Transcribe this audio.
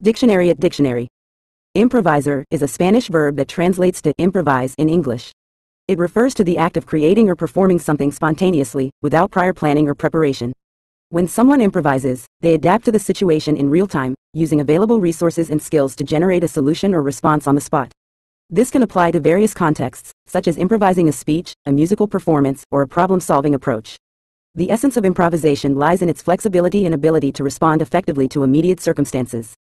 Dictionary at dictionary. Improvisar is a Spanish verb that translates to improvise in English. It refers to the act of creating or performing something spontaneously, without prior planning or preparation. When someone improvises, they adapt to the situation in real time, using available resources and skills to generate a solution or response on the spot. This can apply to various contexts, such as improvising a speech, a musical performance, or a problem-solving approach. The essence of improvisation lies in its flexibility and ability to respond effectively to immediate circumstances.